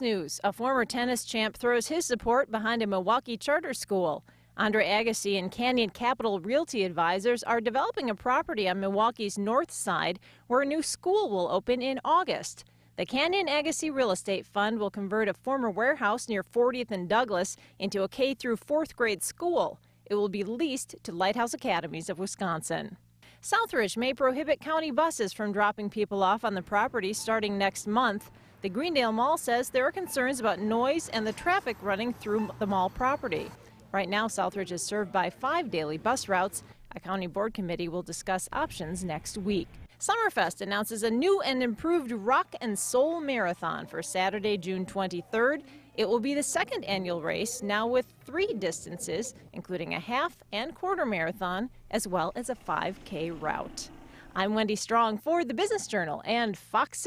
News. A former tennis champ throws his support behind a Milwaukee charter school. Andre Agassi and Canyon Capital Realty Advisors are developing a property on Milwaukee's north side where a new school will open in August. The Canyon Agassi Real Estate Fund will convert a former warehouse near 40th and Douglas into a K through 4th grade school. It will be leased to Lighthouse Academies of Wisconsin. Southridge may prohibit county buses from dropping people off on the property starting next month. The Greendale Mall says there are concerns about noise and the traffic running through the mall property. Right now, Southridge is served by five daily bus routes. A county board committee will discuss options next week. Summerfest announces a new and improved Rock and Soul Marathon for Saturday, June 23rd. It will be the second annual race, now with three distances, including a half and quarter marathon, as well as a 5K route. I'm Wendy Strong for the Business Journal and Fox